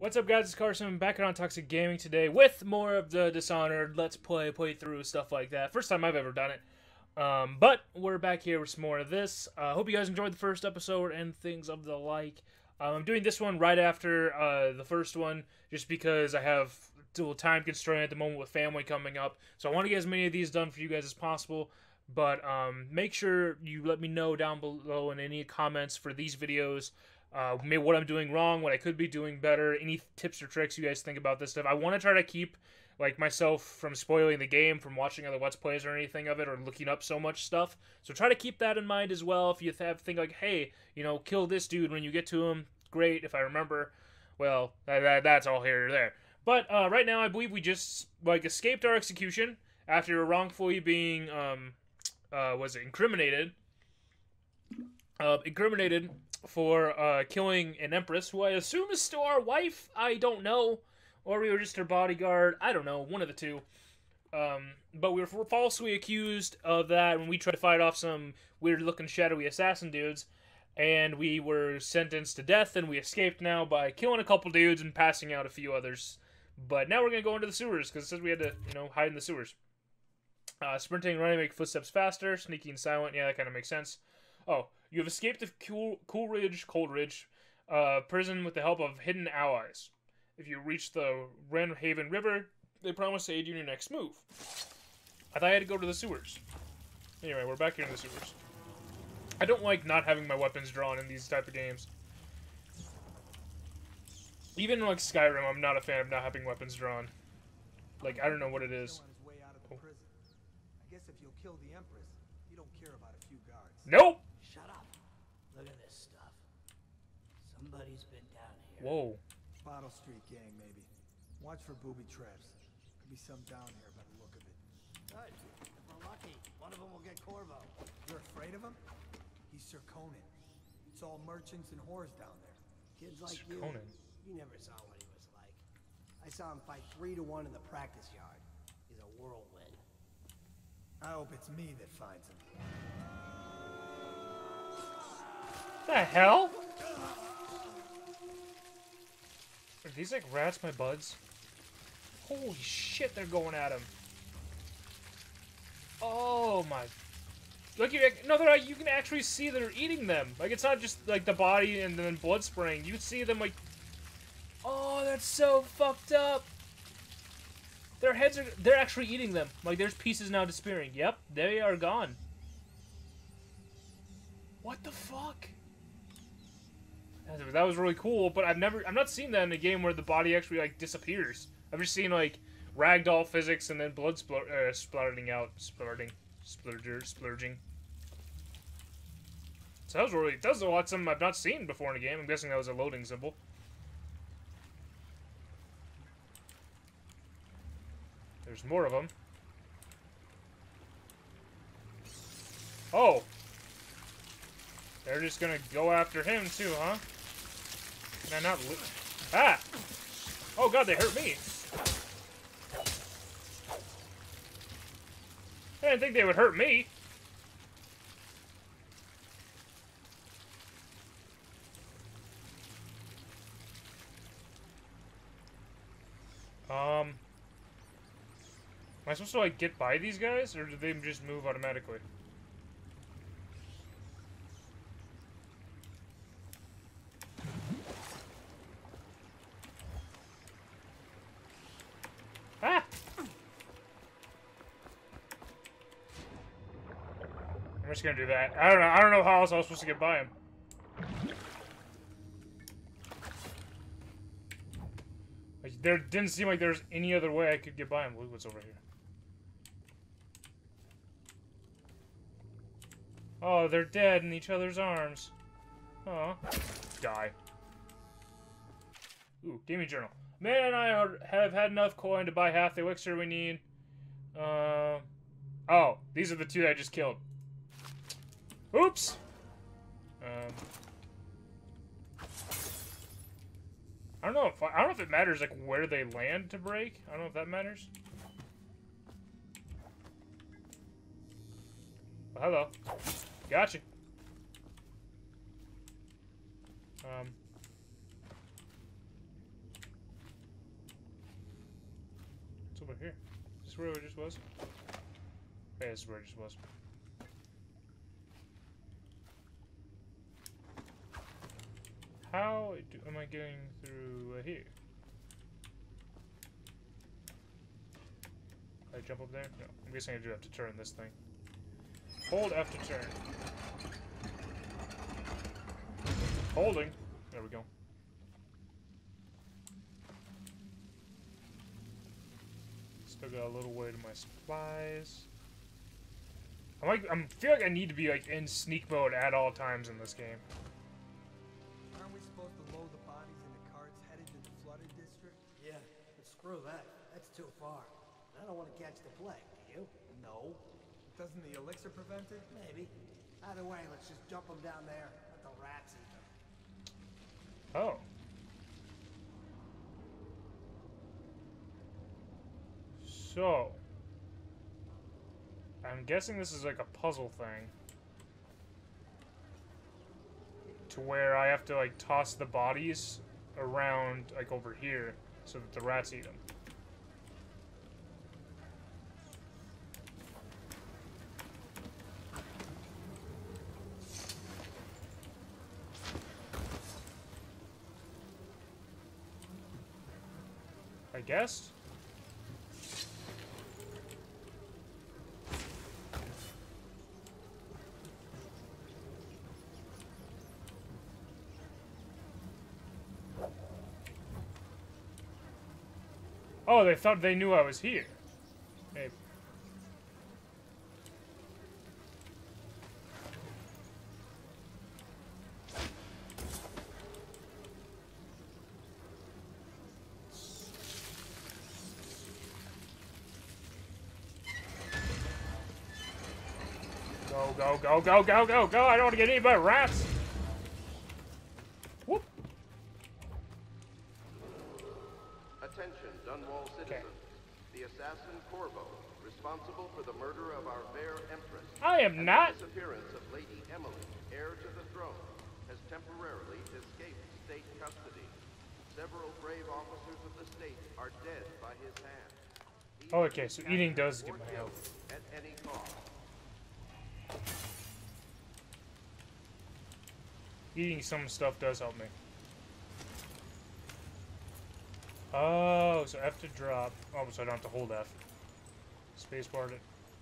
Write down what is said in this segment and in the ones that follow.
What's up, guys? It's Carson back on Toxic Gaming today with more of the Dishonored Let's Play, playthrough, stuff like that. First time I've ever done it. Um, but we're back here with some more of this. I uh, hope you guys enjoyed the first episode and things of the like. Um, I'm doing this one right after uh, the first one just because I have a little time constraint at the moment with family coming up. So I want to get as many of these done for you guys as possible. But um, make sure you let me know down below in any comments for these videos uh, maybe what I'm doing wrong, what I could be doing better, any tips or tricks you guys think about this stuff. I want to try to keep like myself from spoiling the game from watching other let's plays or anything of it or looking up so much stuff. So try to keep that in mind as well. If you have think like, hey, you know, kill this dude when you get to him, great. If I remember, well, that, that, that's all here or there. But uh, right now, I believe we just like escaped our execution after wrongfully being um, uh, was it incriminated. Uh, incriminated for uh, killing an empress who I assume is still our wife. I don't know, or we were just her bodyguard. I don't know, one of the two. Um, but we were falsely accused of that when we tried to fight off some weird-looking shadowy assassin dudes, and we were sentenced to death. And we escaped now by killing a couple dudes and passing out a few others. But now we're gonna go into the sewers because it says we had to, you know, hide in the sewers. Uh, sprinting, running, make footsteps faster. Sneaking, silent. Yeah, that kind of makes sense. Oh, you have escaped the cool, Coolridge, Coldridge uh, prison with the help of hidden allies. If you reach the Wrenhaven River, they promise to aid you in your next move. I thought I had to go to the sewers. Anyway, we're back here in the sewers. I don't like not having my weapons drawn in these type of games. Even like Skyrim, I'm not a fan of not having weapons drawn. Like, I don't know what it is. Oh. Nope! Whoa. Bottle Street gang, maybe. Watch for booby traps. Could be some down here by the look of it. Good. If we're lucky, one of them will get Corvo. You're afraid of him? He's Sir Conan. It's all merchants and whores down there. Kids like Sir you, Conan. you never saw what he was like. I saw him fight three to one in the practice yard. He's a whirlwind. I hope it's me that finds him. The hell? Are these like rats, my buds? Holy shit, they're going at him. Oh my. Look, you no, they're you can actually see they're eating them. Like, it's not just like the body and then blood spraying. You see them like. Oh, that's so fucked up. Their heads are. They're actually eating them. Like, there's pieces now disappearing. Yep, they are gone. What the fuck? That was really cool, but I've never, I'm not seeing that in a game where the body actually like disappears. I've just seen like ragdoll physics and then blood spl uh, splattering out, splurting, splurger, splurging. So that was really, that was a lot something I've not seen before in a game. I'm guessing that was a loading symbol. There's more of them. Oh! They're just gonna go after him too, huh? Can I not Ah! Oh god, they hurt me! I didn't think they would hurt me. Um... Am I supposed to, like, get by these guys, or do they just move automatically? I'm just gonna do that. I don't know. I don't know how else I was supposed to get by him. Like, there didn't seem like there's any other way I could get by him. Look what's over here. Oh, they're dead in each other's arms. Oh, die. Ooh, gaming journal. Man and I are, have had enough coin to buy half the elixir we need. Uh, oh, these are the two I just killed. Oops! Um, I don't know if I don't know if it matters like where they land to break. I don't know if that matters. Well, hello, gotcha. Um. It's over here. Is this where it just was? Yeah, this is where it just was. How do, am I getting through uh, here? I jump up there? No. I'm guessing I do have to turn this thing. Hold F to turn. Holding. There we go. Still got a little way to my supplies. I'm like, I'm feel like I need to be like in sneak mode at all times in this game. Screw that. That's too far. I don't want to catch the plague, do you? No. Doesn't the elixir prevent it? Maybe. Either way, let's just dump them down there. Let the rats eat them. Oh. So. I'm guessing this is like a puzzle thing. To where I have to like toss the bodies around like over here so that the rats eat them. I guess. Oh, they thought they knew I was here. Maybe. Go, go, go, go, go, go, go! I don't want to get eaten by rats! Dunwall citizens. The assassin Corvo, responsible for the murder of our fair empress. I am not. The disappearance of Lady Emily, heir to the throne, has temporarily escaped state custody. Several brave officers of the state are dead by his hand. He Oh, okay, so eating does get my health. At any cost. Eating some stuff does help me. Oh, so F to drop. Oh, so I don't have to hold F. Spacebar to...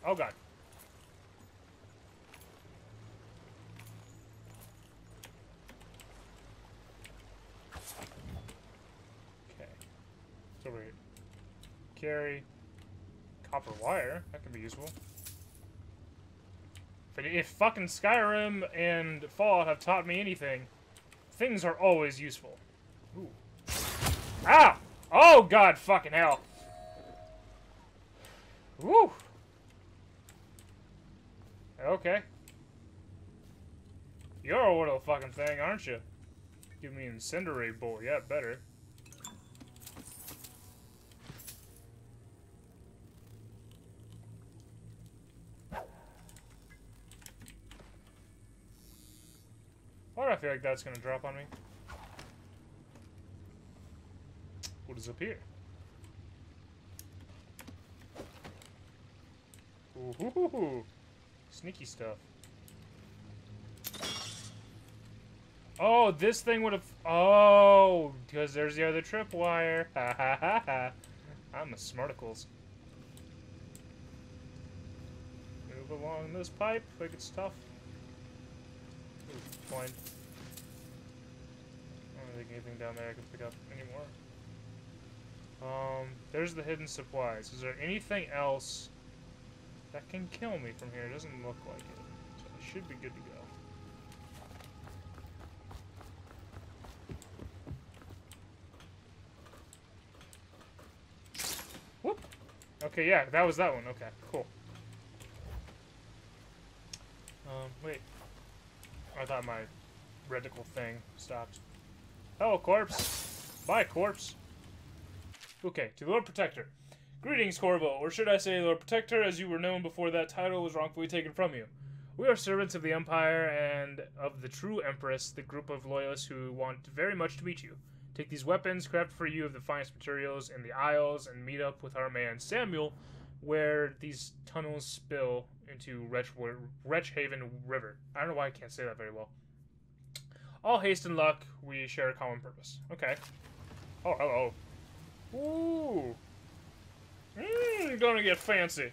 Oh, God. Okay. It's over here. Carry. Copper wire. That could be useful. But if fucking Skyrim and Fallout have taught me anything, things are always useful. Ooh. Ow! Oh god fucking hell. Woo! Okay. You're a little fucking thing, aren't you? Give me incinerate bolt. Yeah, better. Why do I feel like that's gonna drop on me? What is up here? Ooh, sneaky stuff. Oh, this thing would have. Oh, because there's the other tripwire. Ha ha ha ha. I'm a smarticles. Move along this pipe like it's tough. Ooh. I don't think anything down there I can pick up anymore. Um, there's the hidden supplies. Is there anything else that can kill me from here? It doesn't look like it. So I should be good to go. Whoop! Okay, yeah, that was that one. Okay, cool. Um, wait. I thought my reticle thing stopped. Hello, corpse. Bye, corpse. Okay, to the Lord Protector. Greetings, Corvo, or should I say Lord Protector, as you were known before that title was wrongfully taken from you. We are servants of the Empire and of the true Empress, the group of loyalists who want very much to meet you. Take these weapons, craft for you of the finest materials in the Isles, and meet up with our man Samuel, where these tunnels spill into Wretch, Wretchhaven River. I don't know why I can't say that very well. All haste and luck, we share a common purpose. Okay. Oh, hello. Ooh. Mmm, gonna get fancy.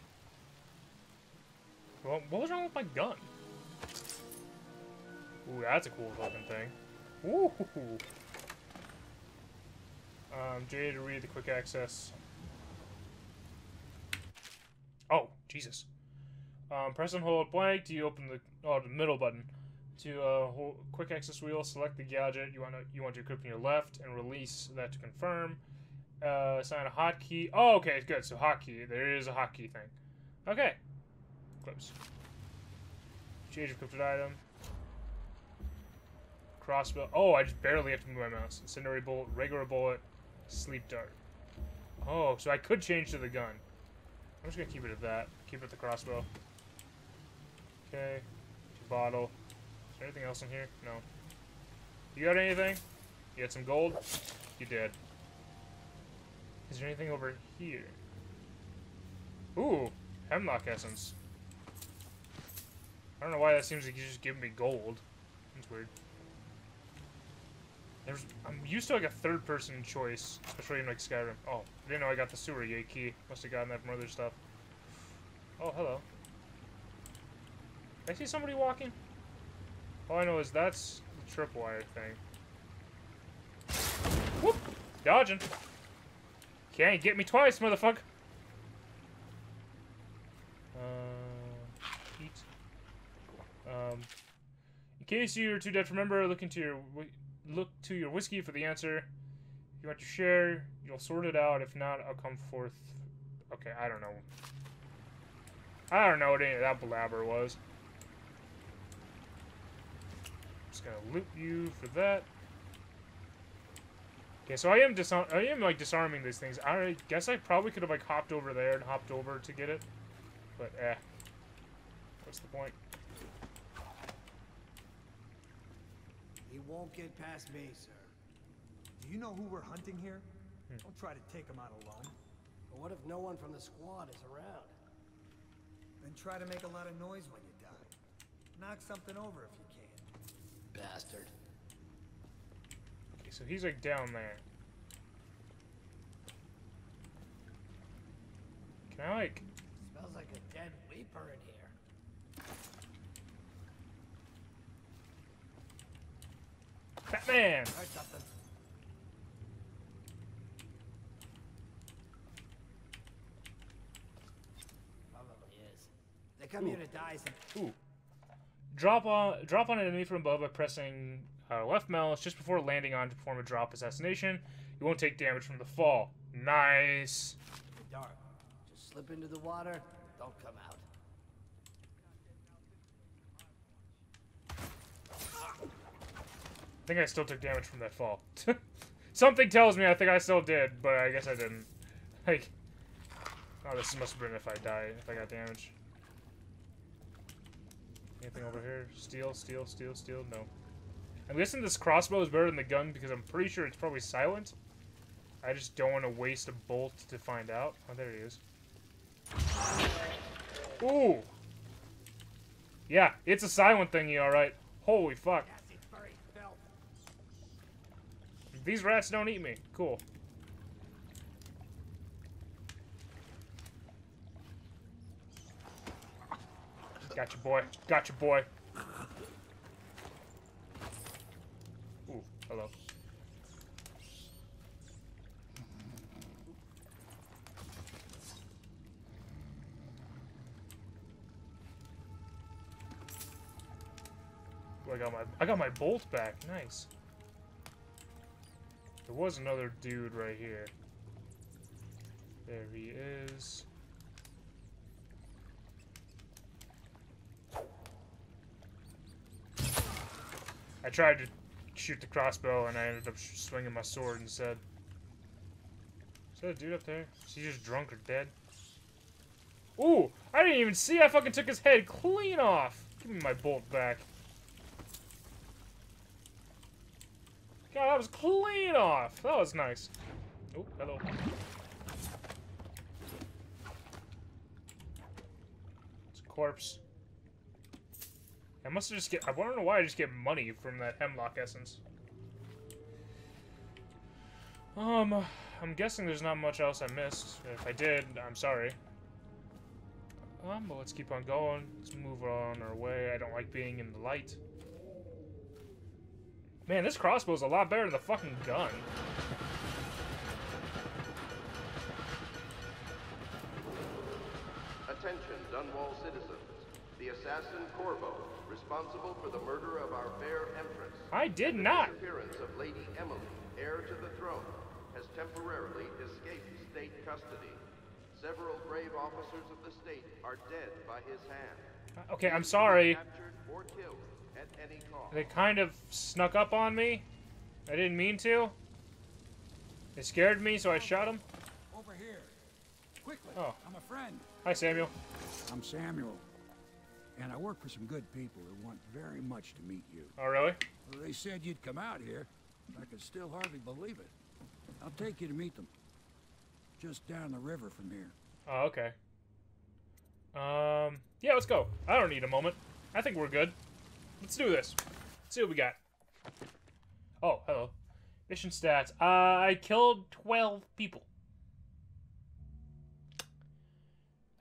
Well, what was wrong with my gun? Ooh, that's a cool looking thing. Ooh. Um, J to read the quick access. Oh, Jesus. Um, press and hold blank to open the oh the middle button. To uh, hold quick access wheel, select the gadget you want to you want to equip in your left, and release that to confirm. Uh, assign a hotkey. Oh, okay, it's good. So hotkey. There is a hotkey thing. Okay. Close. Change encrypted item. Crossbow. Oh, I just barely have to move my mouse. Incendiary bullet, regular bullet, sleep dart. Oh, so I could change to the gun. I'm just gonna keep it at that. Keep it at the crossbow. Okay. Bottle. Is there anything else in here? No. You got anything? You got some gold? You did. Is there anything over here? Ooh, hemlock essence. I don't know why that seems like you just give me gold. That's weird. There's, I'm used to like a third person choice, especially in like Skyrim. Oh, I didn't know I got the sewer gate key. Must have gotten that from other stuff. Oh, hello. I see somebody walking? All I know is that's the tripwire thing. Whoop! Dodging. Can't get me twice, motherfucker. Uh, eat. Um, in case you're too dead remember, look into your look to your whiskey for the answer. If you want to share, you'll sort it out. If not, I'll come forth. Okay, I don't know. I don't know what any of that blabber was. Just gonna loot you for that. Okay, so I am disarm I am like disarming these things. I guess I probably could have like hopped over there and hopped over to get it. But eh. What's the point? He won't get past me, sir. Do you know who we're hunting here? Hmm. Don't try to take him out alone. But what if no one from the squad is around? Then try to make a lot of noise when you die. Knock something over if you can. Bastard. So he's like down there. Can I like Smells like a dead weeper in here. Batman? Heard something. Probably is. They come here to die some Ooh. Drop on drop on an enemy from above by pressing uh, left mouse just before landing on to perform a drop assassination. You won't take damage from the fall. Nice. dark. Just slip into the water, don't come out. I think I still took damage from that fall. Something tells me I think I still did, but I guess I didn't. Like, oh, this must have been if I died, if I got damage. Anything over here? Steel, steel, steel, steel? No. I'm guessing this crossbow is better than the gun because I'm pretty sure it's probably silent. I just don't want to waste a bolt to find out. Oh, there he is. Ooh! Yeah, it's a silent thingy, alright. Holy fuck. These rats don't eat me. Cool. Gotcha, boy. Gotcha, boy. Ooh, hello. I got my I got my bolt back. Nice. There was another dude right here. There he is. I tried to shoot the crossbow and I ended up swinging my sword instead. Is that a dude up there? Is he just drunk or dead? Ooh! I didn't even see! I fucking took his head clean off! Give me my bolt back. God, that was clean off. That was nice. Oh, hello. It's a corpse. I must have just get. I to know why I just get money from that hemlock essence. Um, I'm guessing there's not much else I missed. If I did, I'm sorry. Um, but let's keep on going. Let's move on our way. I don't like being in the light. Man, this crossbow's a lot better than the fucking gun. Attention, Dunwall citizens. The assassin Corvo, responsible for the murder of our fair empress. I did and not. The disappearance of Lady Emily, heir to the throne, has temporarily escaped state custody. Several brave officers of the state are dead by his hand. Uh, okay, I'm sorry. Or at any cost. They kind of snuck up on me. I didn't mean to. They scared me, so I shot them. Over here. Quickly. Oh. I'm a friend. Hi, Samuel. I'm Samuel. And I work for some good people who want very much to meet you. Oh, really? Well, they said you'd come out here. I can still hardly believe it. I'll take you to meet them. Just down the river from here. Oh, okay. Um, yeah, let's go. I don't need a moment. I think we're good. Let's do this. Let's see what we got. Oh, hello. Mission stats. Uh, I killed 12 people.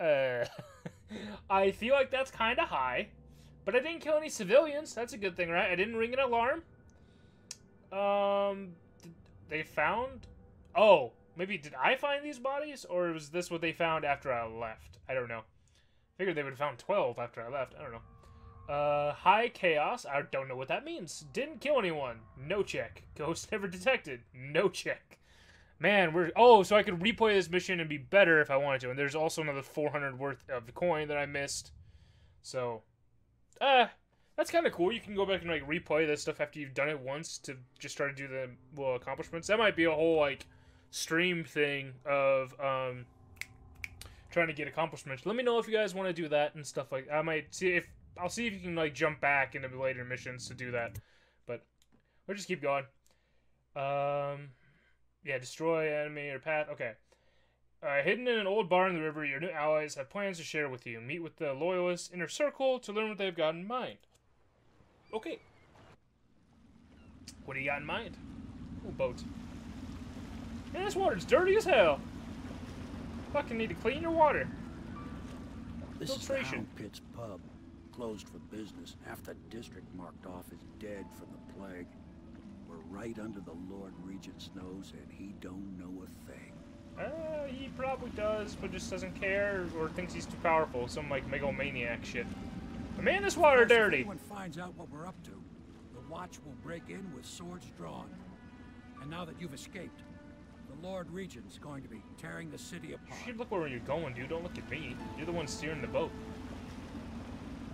Uh, I feel like that's kind of high. But I didn't kill any civilians. That's a good thing, right? I didn't ring an alarm. Um, they found... Oh, maybe did I find these bodies? Or was this what they found after I left? I don't know. Figured they would have found 12 after I left. I don't know. Uh, high chaos. I don't know what that means. Didn't kill anyone. No check. Ghost never detected. No check. Man, we're... Oh, so I could replay this mission and be better if I wanted to. And there's also another 400 worth of the coin that I missed. So, uh, that's kind of cool. You can go back and, like, replay this stuff after you've done it once to just try to do the little accomplishments. That might be a whole, like, stream thing of, um, trying to get accomplishments. Let me know if you guys want to do that and stuff like I might see if I'll see if you can like jump back into later missions to do that. But we'll just keep going. Um yeah, destroy enemy or path. Okay. Uh, hidden in an old bar in the river, your new allies have plans to share with you. Meet with the loyalists inner circle to learn what they've got in mind. Okay. What do you got in mind? Ooh, boat. Man, this water's dirty as hell. Fucking need to clean your water. This is the Hound Pits pub. Closed for business. Half the district marked off is dead from the plague. Right under the Lord Regent's nose, and he don't know a thing. Uh, he probably does, but just doesn't care or thinks he's too powerful. Some like megalomaniac shit. But man, this water Plus, If dirty. anyone finds out what we're up to, the Watch will break in with swords drawn. And now that you've escaped, the Lord Regent's going to be tearing the city You apart. should look where you're going, dude. Don't look at me. You're the one steering the boat.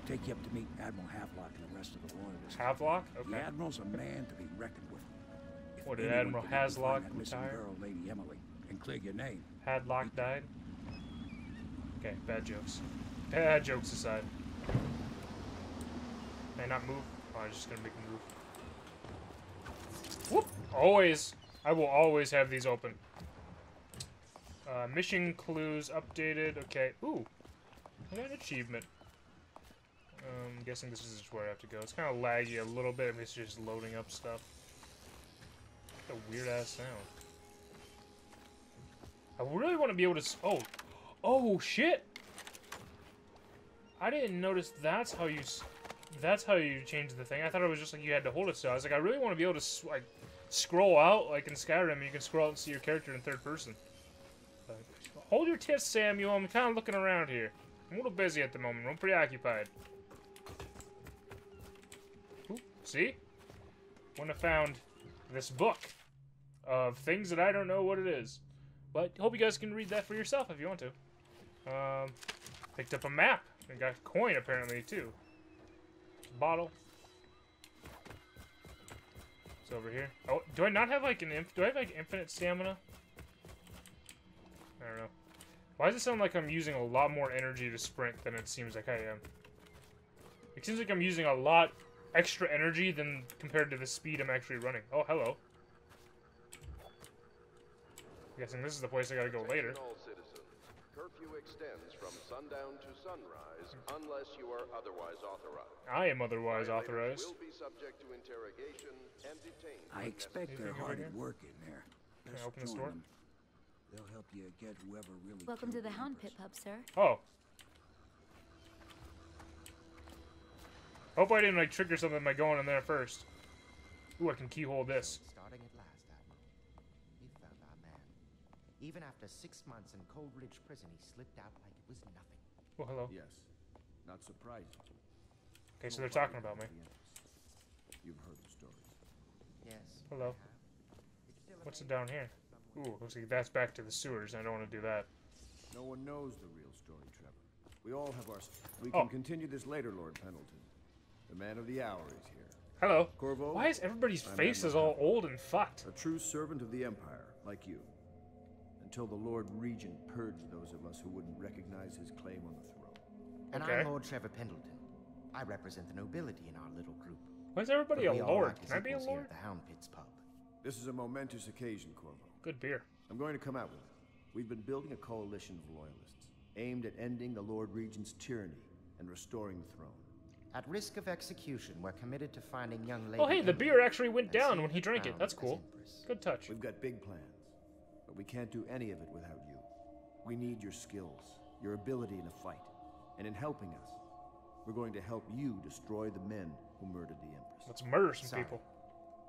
Take you up to meet Admiral Havelock and the rest of the Royalists. Havelock? Okay. The Admiral's a man to be reckoned with. What, did anyone Admiral can help you Haslock retire? girl, Lady Emily, and clear your name, Hadlock died. Okay, bad jokes. Bad jokes aside. May I not move? Oh, I'm just gonna make a move. Whoop! Always. I will always have these open. Uh, mission clues updated. Okay. Ooh. I got an achievement. Um, I'm guessing this is where I have to go. It's kind of laggy a little bit. It's just loading up stuff. A weird ass sound. I really want to be able to. Oh, oh shit! I didn't notice that's how you. That's how you change the thing. I thought it was just like you had to hold it still. I was like, I really want to be able to like scroll out like in Skyrim. You can scroll out and see your character in third person. Like, hold your tits, Samuel. I'm kind of looking around here. I'm a little busy at the moment. I'm preoccupied. Ooh, see? Wouldn't have found this book of things that I don't know what it is. But hope you guys can read that for yourself if you want to. Um, picked up a map. and got a coin apparently too. Bottle. It's over here. Oh, do I not have like an do I have like infinite stamina? I don't know. Why does it sound like I'm using a lot more energy to sprint than it seems like I am? It seems like I'm using a lot extra energy than compared to the speed I'm actually running. Oh, hello. Guessing this is the place I gotta go later. All citizens. Curfew extends from sundown to sunrise unless you are otherwise authorized. I am otherwise authorized. Will be subject to interrogation and detained. I expect they're hard here? at work in there. I open this door? them. They'll help you get whoever really Welcome to the Hound Pit Pub, sir. Oh. Hope I didn't like trigger something by going in there first. Ooh, I can keyhole this. Starting at last, Admiral. We found our man. Even after six months in Coldridge Prison, he slipped out like it was nothing. Oh, hello. Yes. Not surprising. Okay, so they're talking about me. You've heard the stories. Yes. Hello. I have. It's still a What's it down here? Ooh, looks like that's back to the sewers. I don't want to do that. No one knows the real story, Treavor. We all have our. s- We Oh. can continue this later, Lord Pendleton. The man of the hour is here. Hello. Corvo? Why is everybody's I'm faces Admiral all old and fucked? A true servant of the Empire, like you. Until the Lord Regent purged those of us who wouldn't recognize his claim on the throne. And Okay. I'm Lord Treavor Pendleton. I represent the nobility in our little group. Why is everybody But a lord? Can I be a equals here lord? at the Hound Pits pub. This is a momentous occasion, Corvo. Good beer. I'm going to come out with it. We've been building a coalition of loyalists, aimed at ending the Lord Regent's tyranny and restoring the throne. At risk of execution, we're committed to finding young lady. Oh, hey, the beer actually went down when he drank it. That's cool. Good touch. We've got big plans, but we can't do any of it without you. We need your skills, your ability in a fight, and in helping us, we're going to help you destroy the men who murdered the Empress. Let's murder some Sorry. people.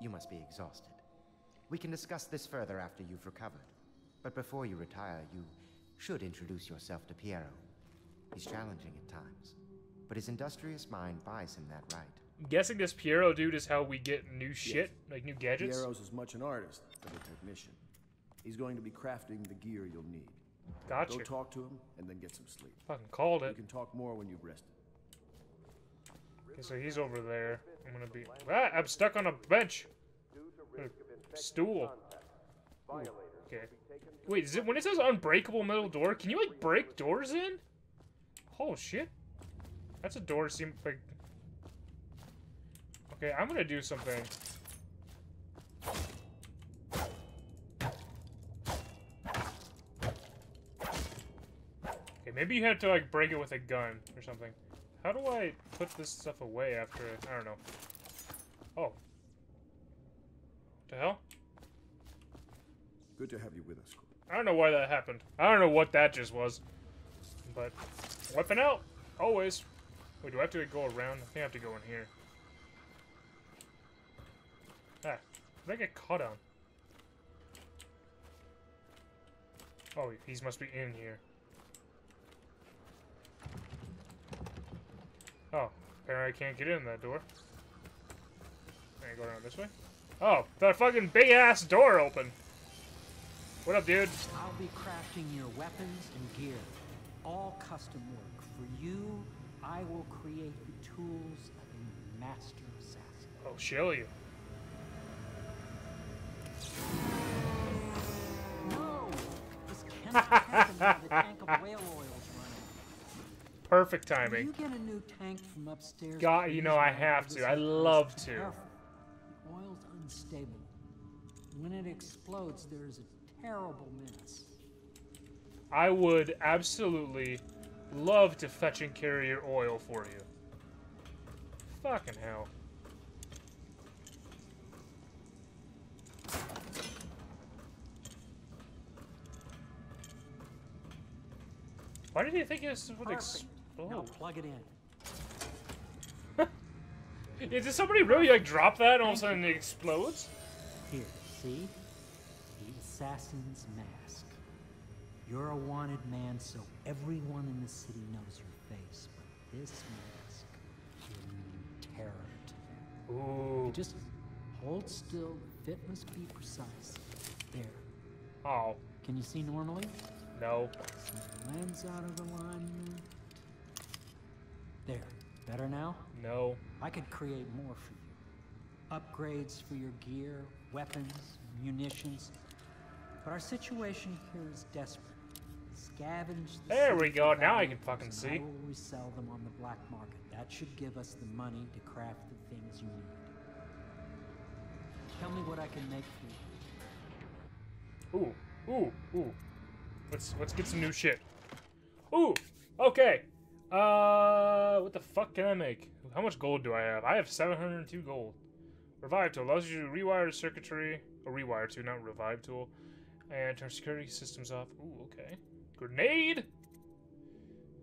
You must be exhausted. We can discuss this further after you've recovered. But before you retire, you should introduce yourself to Piero. He's challenging at times, but his industrious mind buys him that right. I'm guessing this Piero dude is how we get new shit, like new gadgets. Piero's as much an artist as a technician. He's going to be crafting the gear you'll need. Gotcha. Go talk to him and then get some sleep. Fucking called it. can talk more when you've rested. Okay, so he's over there. I'm gonna be. Ah, I'm stuck on a bench. A stool. Ooh, Okay. Wait, is it when it says unbreakable metal door? Can you like break doors in? Oh shit. That's a door. Seem like. Okay, I'm gonna do something. Okay, maybe you have to like break it with a gun or something. How do I put this stuff away after? I don't know. Oh. What the hell? Good to have you with us. I don't know why that happened. I don't know what that just was. But weapon out, always. Wait, do I have to go around? I think I have to go in here. Ah, did I get caught on? Oh, he's must be in here. Oh, apparently I can't get in that door. Can I go around this way? Oh, that fucking big ass door open. What up, dude? I'll be crafting your weapons and gear. All custom work. For you, I will create the tools of a master assassin. I'll show you. No! This cannot happen while the tank of whale running. Perfect timing. you get a new tank from upstairs. God, you know I have to. I love to. The oil's unstable. When it explodes, there is a terrible mess. I would absolutely love to fetch and carry your oil for you. Fucking hell. Why did you think this would Perfect. Now oh. plug it in. Yeah, Did somebody really like drop that and all of a sudden it explodes? Here, see? The assassin's mask. You're a wanted man, so everyone in the city knows your face. But this mask will mean terror to them. Ooh. Just hold still. The fit must be precise. There. Oh, Can you see normally? no. Lens out of alignment. There. Better now? No. I could create more for you. Upgrades for your gear, weapons, munitions. But our situation here is desperate. Scavenge the There we go. Now I can fucking see. I will resell them on the black market. That should give us the money to craft the things you need. Tell me what I can make for you. Ooh. Ooh, ooh. Let's let's get some new shit. Ooh, okay. Uh, what the fuck can I make? How much gold do I have? I have 702 gold. Revive tool allows you to rewire circuitry, or rewire to, not revive tool, and turn security systems off. Ooh, okay. Grenade.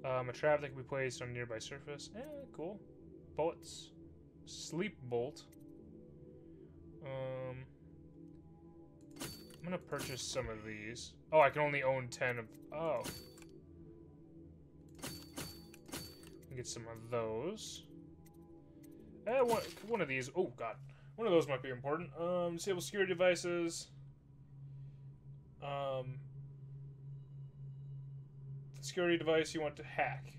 Um, a trap that can be placed on a nearby surface. Eh, cool. Bullets. Sleep bolt. Um, I'm gonna purchase some of these. Oh, I can only own 10 of. Oh. Get some of those. Eh, one, one of these. Oh, God. One of those might be important. Um, disable security devices. Um, security device you want to hack.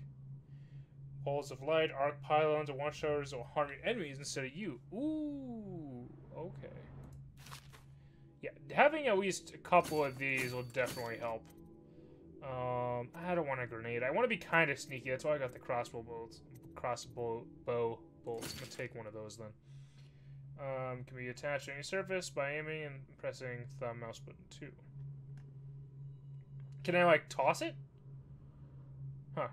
Walls of light, arc pylons, or watchtowers will harm your enemies instead of you. Ooh, okay. Yeah, having at least a couple of these will definitely help. Um, I don't want a grenade. I want to be kind of sneaky. That's why I got the crossbow bolts. Crossbow bow bolts. I'm gonna take one of those then. Um, can be attached to any surface by aiming and pressing thumb mouse button two. Can I like toss it? Huh.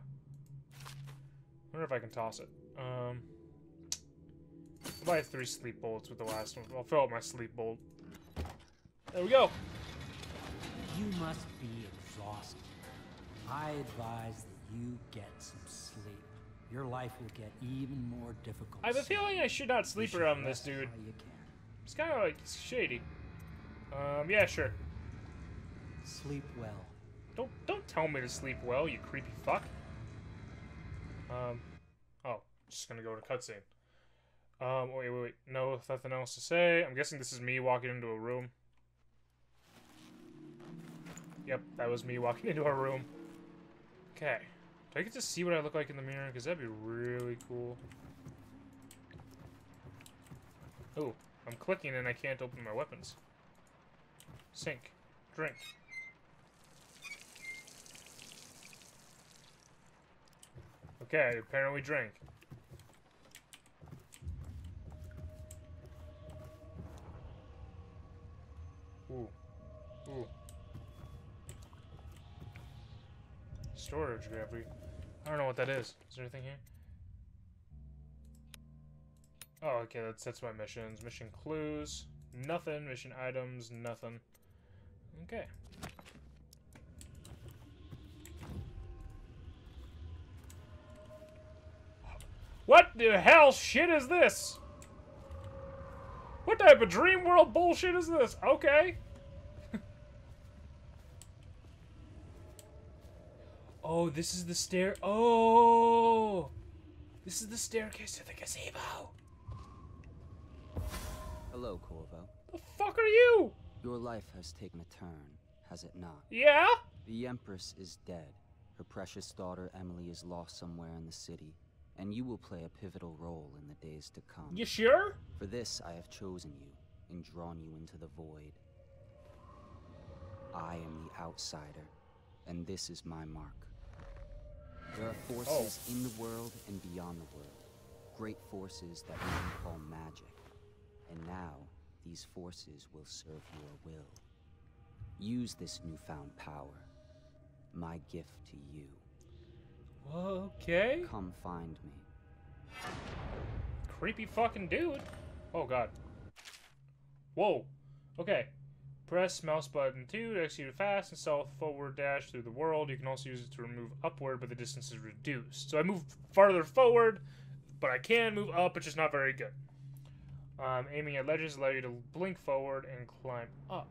wonder if I can toss it. Um, I'll buy three sleep bolts with the last one. I'll fill up my sleep bolt. There we go. You must be exhausted. I advise that you get some sleep. Your life will get even more difficult. I have a feeling I should not sleep should around this dude. while you can. It's kind of like shady. Um, yeah, sure. Sleep well. Don't don't tell me to sleep well, you creepy fuck. Um, oh, just gonna go to cutscene. Um, wait, wait, wait. No, nothing else to say. I'm guessing this is me walking into a room. Yep, that was me walking into a room. Okay. Do I get to see what I look like in the mirror? Because that'd be really cool. Oh, I'm clicking and I can't open my weapons. Sink. Drink. Okay, apparently drink. Ooh. Ooh. Storage gravity. I don't know what that is. Is there anything here? Oh, okay, that's that's my missions. Mission clues. Nothing. Mission items. Nothing. Okay. What the hell shit is this? What type of dream world bullshit is this? Okay. Oh, this is the stair. Oh, this is the staircase to the gazebo. Hello, Corvo. The fuck are you? Your life has taken a turn, has it not? Yeah? The Empress is dead. Her precious daughter Emily is lost somewhere in the city, and you will play a pivotal role in the days to come. You sure? For this, I have chosen you and drawn you into the void. I am the outsider, and this is my mark. There are forces oh. in the world and beyond the world, great forces that men call magic. And now, these forces will serve your will. Use this newfound power, my gift to you. Okay. Come find me. Creepy fucking dude. Oh god. Whoa. Okay. Press mouse button 2 to execute fast and stealth forward dash through the world. You can also use it to move upward, but the distance is reduced. So I move farther forward, but I can move up, it's just not very good. Um, aiming at ledges allow you to blink forward and climb up.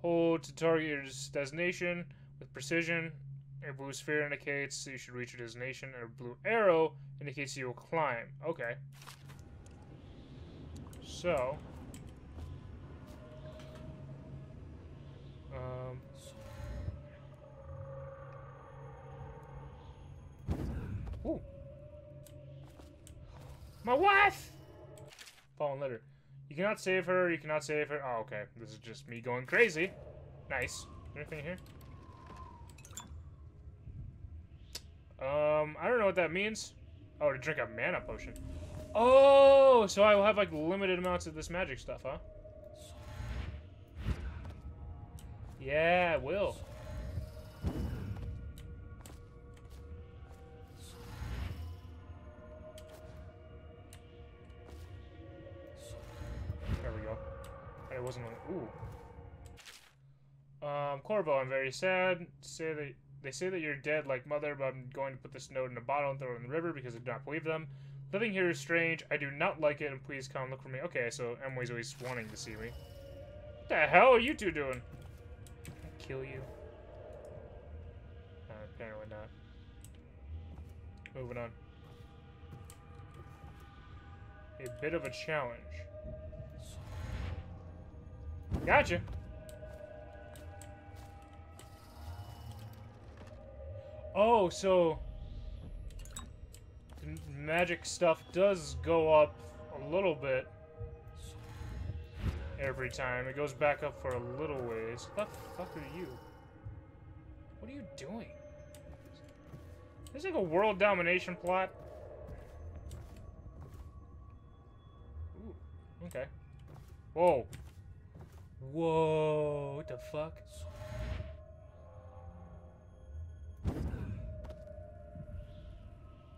Hold to target your destination with precision. A blue sphere indicates you should reach your destination, and a blue arrow indicates you will climb. Okay. So. Um. Ooh. My wife! Fallen letter. You cannot save her, you cannot save her. Oh, okay. This is just me going crazy. Nice. Anything here? Um, I don't know what that means. Oh, to drink a mana potion. Oh, so I will have like limited amounts of this magic stuff, huh? Yeah, I will. There we go. It wasn't on. Ooh. Um, Corvo, I'm very sad. Say that they say that you're dead like mother, but I'm going to put this note in a bottle and throw it in the river because I do not believe them. Living here is strange. I do not like it, and please come look for me. Okay, so Emily's always wanting to see me. What the hell are you two doing? Kill you? Uh, apparently not. Moving on. A bit of a challenge. Gotcha. Oh, so magic stuff does go up a little bit every time. It goes back up for a little ways. What the fuck are you? What are you doing? This is like a world domination plot. Ooh, okay. Whoa. Whoa, what the fuck?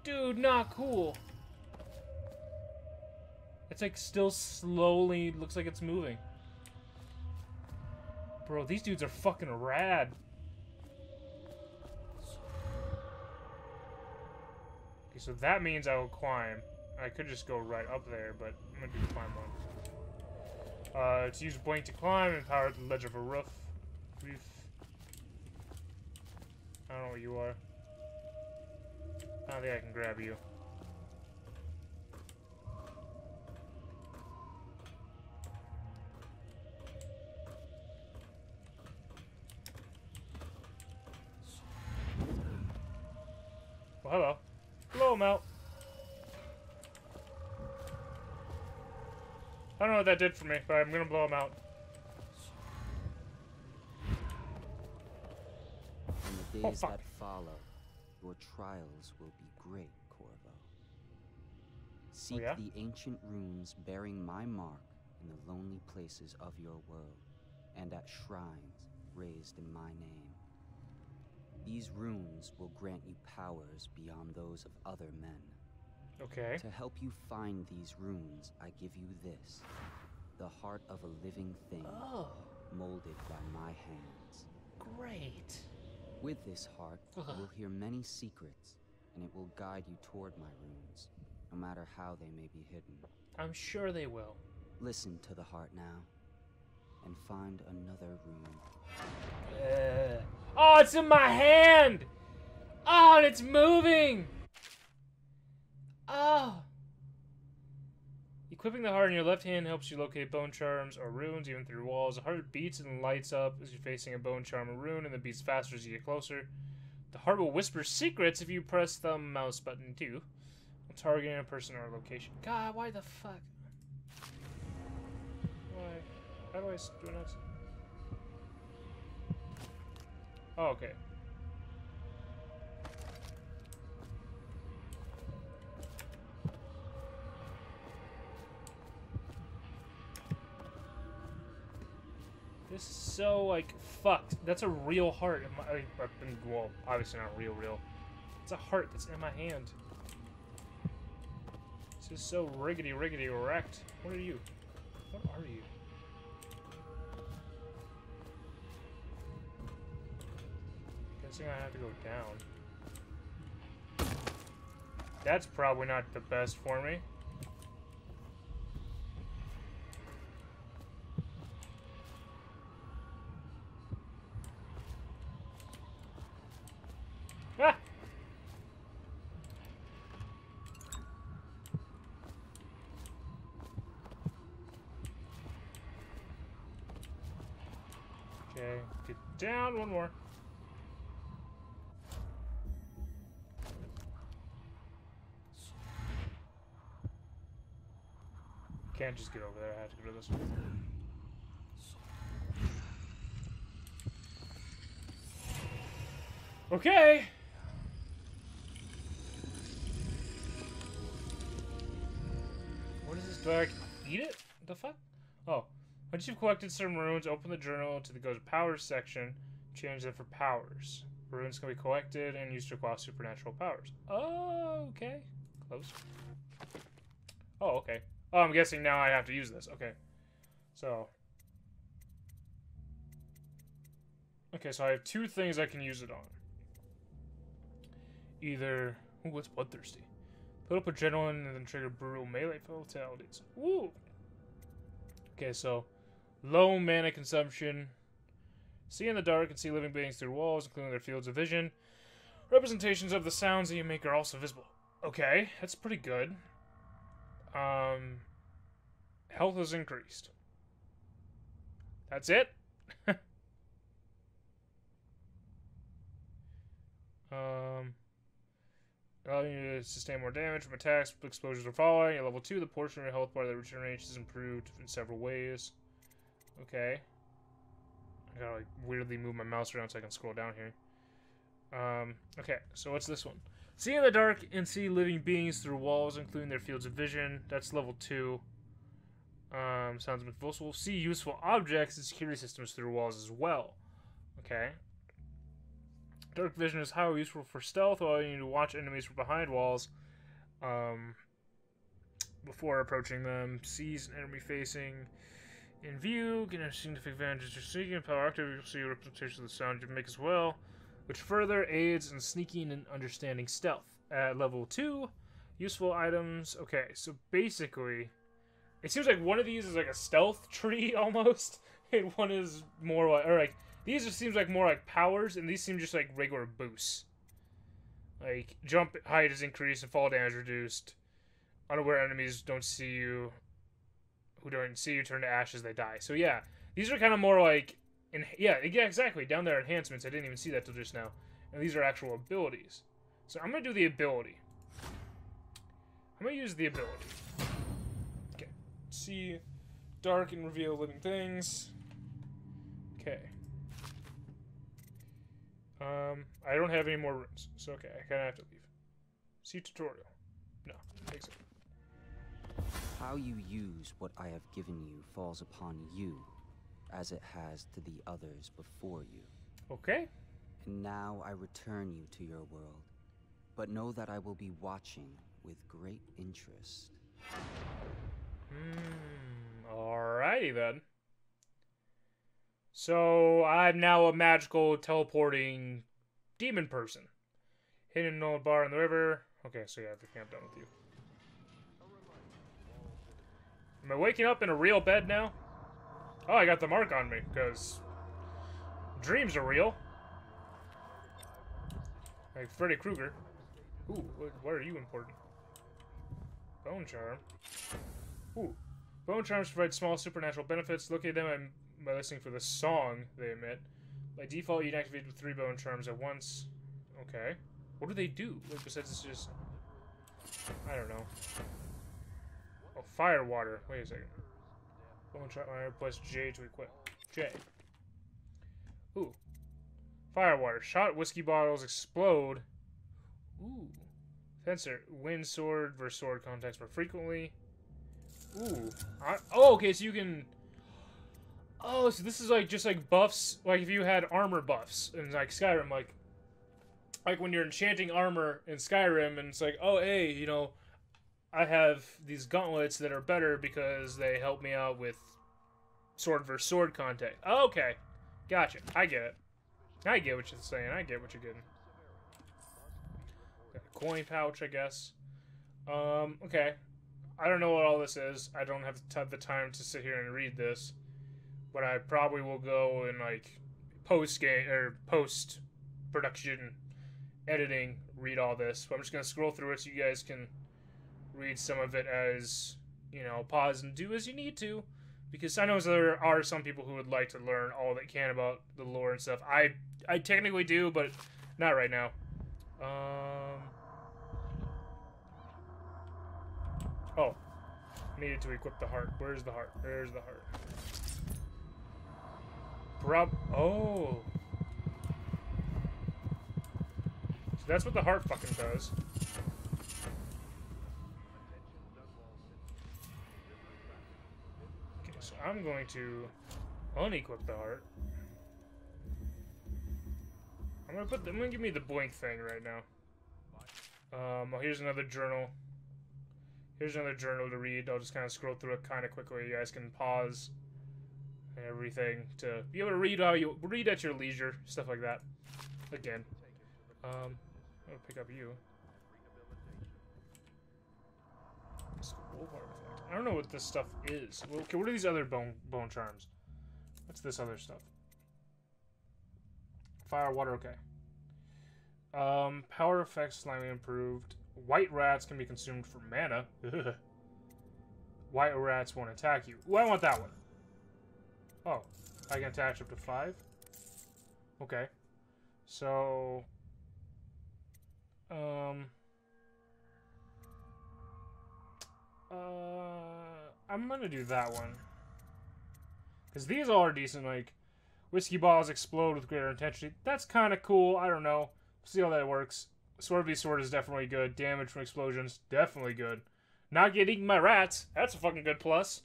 Dude, not cool. It's like still slowly looks like it's moving. Bro, these dudes are fucking rad. Okay, so that means I will climb. I could just go right up there, but I'm gonna do the climb one. Uh, to use blank to climb and power the ledge of a roof. Roof. I don't know what you are. I don't think I can grab you. Oh, hello. Blow him out. I don't know what that did for me, but I'm gonna blow him out. In the Oh, days fuck. that follow, your trials will be great, Corvo. Seek oh, yeah? the ancient runes bearing my mark in the lonely places of your world, and at shrines raised in my name. These runes will grant you powers beyond those of other men. Okay. To help you find these runes, I give you this the heart of a living thing, Oh, molded by my hands. great. With this heart, you'll hear many secrets, and it will guide you toward my runes, no matter how they may be hidden. I'm sure they will. Listen to the heart now, and find another rune. Uh, oh, it's in my hand! Oh, and it's moving! Oh. Equipping the heart in your left hand helps you locate bone charms or runes even through walls. The heart beats and lights up as you're facing a bone charm or rune, and then beats faster as you get closer. The heart will whisper secrets if you press the mouse button too. Targeting a person or a location. God, why the fuck? How do I do not? Oh, okay. This is so like fucked. That's a real heart. In my, well, obviously not real, real. It's a heart that's in my hand. This is so riggedy, riggedy, wrecked. What are you? What are you? I have to go down. That's probably not the best for me. Okay, get down one more. Can't just get over there, I have to go to this one. Okay. What is this? Do I eat it? The fuck? Oh. Once you've collected some runes, open the journal to the go to powers section. Change them for powers. Runes can be collected and used to acquire supernatural powers. Oh, okay. Close. Oh, okay. Oh, I'm guessing now I have to use this. Okay. So. Okay, so I have two things I can use it on. Either. Ooh, what's Bloodthirsty? Put up adrenaline and then trigger brutal melee fatalities. Ooh! Okay, so. Low mana consumption. See in the dark and see living beings through walls, including their fields of vision. Representations of the sounds that you make are also visible. Okay, that's pretty good. Um, health is increased. That's it? um, allowing you to sustain more damage from attacks, explosions, are falling. At level 2, the portion of your health bar that range is improved in several ways. Okay. I gotta like weirdly move my mouse around so I can scroll down here. Um, okay, so what's this one? See in the dark and see living beings through walls, including their fields of vision. That's level 2. Um, sounds useful. See useful objects and security systems through walls as well. Okay. Dark vision is highly useful for stealth, allowing you to watch enemies from behind walls um, before approaching them. Sees an enemy facing in view, get a significant advantage of sneaking power active. You'll see a representation of the sound you make as well, which further aids in sneaking and understanding stealth. At level 2, useful items. Okay, so basically, it seems like one of these is like a stealth tree almost, and one is more like, or like, these just seems like more like powers, and these seem just like regular boosts. Like, jump height is increased and fall damage reduced. Unaware enemies don't see you who don't see you turn to ashes, they die. So yeah, these are kind of more like, in, yeah, yeah, exactly. Down there, enhancements. I didn't even see that till just now. And these are actual abilities. So I'm gonna do the ability. I'm gonna use the ability. Okay. See, dark and reveal living things. Okay. Um, I don't have any more runes, so okay, I kind of have to leave. See tutorial. No, takes it. How you use what I have given you falls upon you, as it has to the others before you. Okay. And now I return you to your world, but know that I will be watching with great interest. Hmm. Alrighty then. So I'm now a magical teleporting demon person. Hidden in an old bar in the river. Okay, so yeah, I think I'm done with you. Am I waking up in a real bed now? Oh, I got the mark on me, because dreams are real. Like Freddy Krueger. Ooh, what, are you important? Bone Charm. Ooh. Bone Charms provide small supernatural benefits. Locate them by listening for the song they emit. By default, you'd activate with three Bone Charms at once. Okay. What do they do? Like, besides it's just... I don't know. Oh, fire water. Wait a second. Charm. I press J to equip. J. Ooh. Fire water. Shot whiskey bottles explode. Ooh. Fencer. Wind sword versus sword contacts more frequently. Ooh. I, oh, okay, so you can... Oh, so this is like just like buffs, like if you had armor buffs in like Skyrim, like like when you're enchanting armor in Skyrim, and it's like, oh hey, you know, I have these gauntlets that are better because they help me out with sword versus sword contact. Okay, gotcha. I get it. I get what you're saying. I get what you're getting. Got a coin pouch, I guess. Um, okay. I don't know what all this is. I don't have the time to sit here and read this, but I probably will go and like post game or post production editing read all this. But I'm just gonna scroll through it so you guys can read some of it as you know pause and do as you need to, because I know there are some people who would like to learn all they can about the lore and stuff. I I technically do, but not right now. Um. Oh, needed to equip the heart. Where's the heart? There's the heart. Prob. Oh. So that's what the heart fucking does. I'm going to unequip the heart. I'm gonna put. The, I'm gonna give me the blink thing right now. Um. Oh, here's another journal. Here's another journal to read. I'll just kind of scroll through it kind of quickly. You guys can pause everything to be able to read how you read at your leisure, stuff like that. Again. Um. Gonna pick up you. School artifact. I don't know what this stuff is. Well, okay, what are these other bone bone charms? What's this other stuff? Fire, water, okay. Um, power effects slightly improved. White rats can be consumed for mana. White rats won't attack you. Ooh, I want that one. Oh, I can attach up to five? Okay. So... Um... Uh... I'm gonna do that one. Because these all are decent, like... Whiskey balls explode with greater intensity. That's kind of cool. I don't know. See how that works. Sword Sword is definitely good. Damage from explosions, definitely good. Not getting my rats, that's a fucking good plus.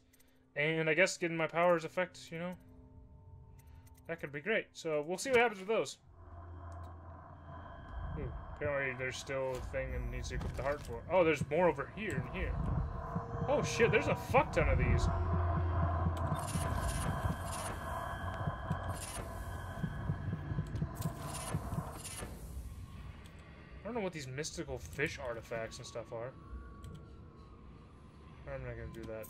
And I guess getting my powers effect, you know, that could be great. So we'll see what happens with those. Ooh, apparently there's still a thing and needs to equip the heart for. Oh, there's more over here and here. Oh shit, there's a fuck ton of these. I don't know what these mystical fish artifacts and stuff are. I'm not gonna do that.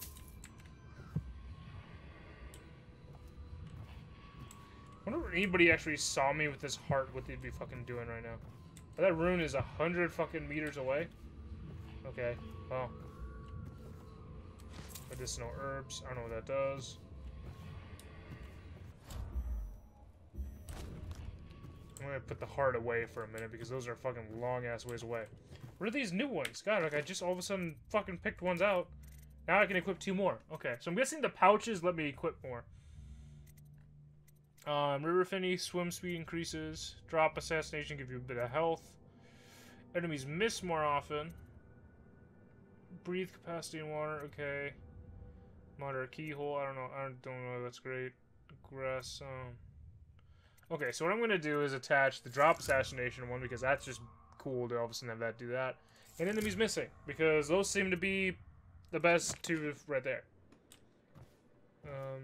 I wonder if anybody actually saw me with this heart, what they'd be fucking doing right now. That rune is a hundred fucking meters away. Okay, well. Medicinal herbs, I don't know what that does. I'm gonna put the heart away for a minute because those are fucking long ass ways away. What are these new ones? God, like I just all of a sudden fucking picked ones out. Now I can equip two more. Okay, so I'm guessing the pouches let me equip more. Um, River Finny, swim speed increases. Drop assassination, give you a bit of health. Enemies miss more often. Breathe capacity in water, okay. Moderate keyhole, I don't know, I don't know, that's great. Grass, um... Okay, so what I'm going to do is attach the drop assassination one because that's just cool to all of a sudden have that do that. And enemies missing because those seem to be the best two right there. Um,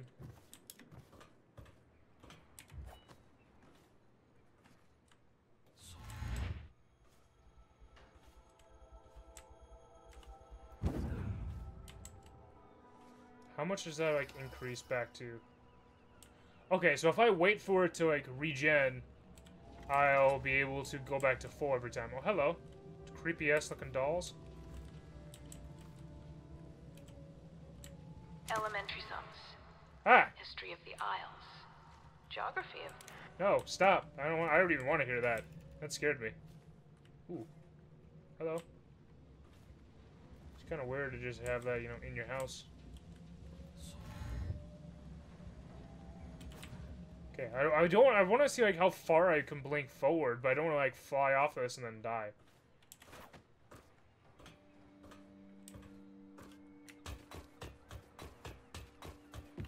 how much does that like increase back to? Okay, so if I wait for it to, like, regen, I'll be able to go back to 4 every time. Oh, hello. Creepy-ass looking dolls. Elementary sums. Ah! History of the Isles. Geography of... No, stop. I don't want, I don't even want to hear that. That scared me. Ooh. Hello. It's kind of weird to just have that, you know, in your house. Okay, I, I don't. I want to see like how far I can blink forward, but I don't want to like fly off this and then die.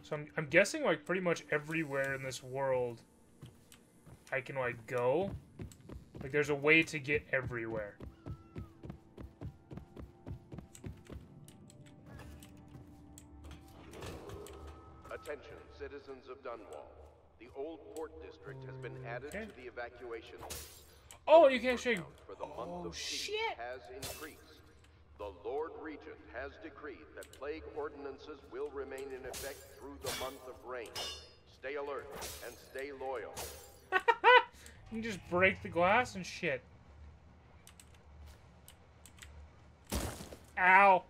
So I'm, I'm guessing like pretty much everywhere in this world I can like go. Like there's a way to get everywhere. Attention, citizens of Dunwall. Old port district has been added Okay. to the evacuation list. Oh, you can't shake. for the month Oh of shit! has increased. The Lord Regent has decreed that plague ordinances will remain in effect through the month of rain. Stay alert and stay loyal. You can just break the glass and shit. Ow.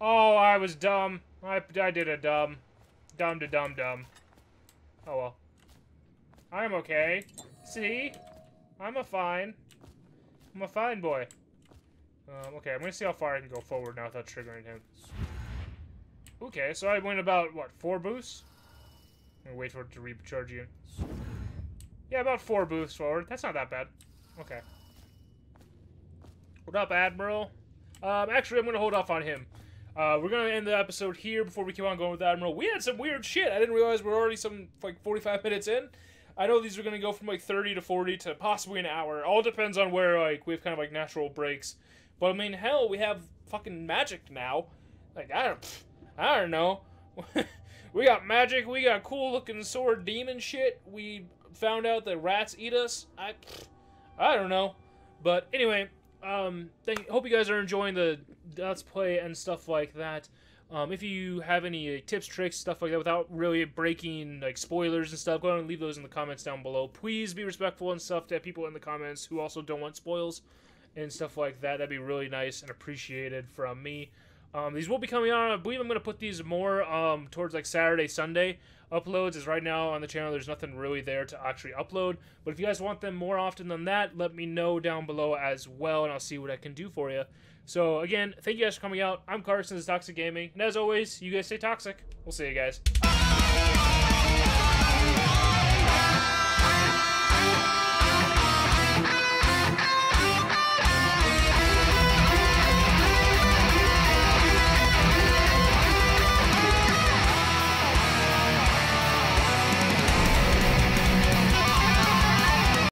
Oh, I was dumb. I, I did a dumb. Dumb to dumb dumb. Oh well. I'm okay. See? I'm a fine. I'm a fine boy. Um, okay, I'm gonna see how far I can go forward now without triggering him. Okay, so I went about, what, four boosts? I'm wait for it to recharge you. Yeah, about four boosts forward. That's not that bad. Okay. What up, Admiral? Um, actually, I'm gonna hold off on him. Uh, we're gonna end the episode here before we keep on going with Admiral. We had some weird shit. I didn't realize we're already some like 45 minutes in. I know these are gonna go from like 30 to 40 to possibly an hour. All depends on where like we have kind of like natural breaks. But I mean, hell, we have fucking magic now. Like I don't, I don't know. we got magic. We got cool looking sword demon shit. We found out that rats eat us. I, I don't know. But anyway, um, thank, hope you guys are enjoying the let's play and stuff like that. Um, if you have any uh, tips, tricks, stuff like that, without really breaking like spoilers and stuff, go ahead and leave those in the comments down below. Please be respectful and stuff to people in the comments who also don't want spoils and stuff like that. That'd be really nice and appreciated from me. Um, these will be coming out. I believe I'm going to put these more um, towards like Saturday, Sunday uploads. As right now on the channel, there's nothing really there to actually upload. But if you guys want them more often than that, let me know down below as well, and I'll see what I can do for you. So again, thank you guys for coming out. I'm Carson, this is Toxic Gaming, and as always, you guys stay toxic. We'll see you guys.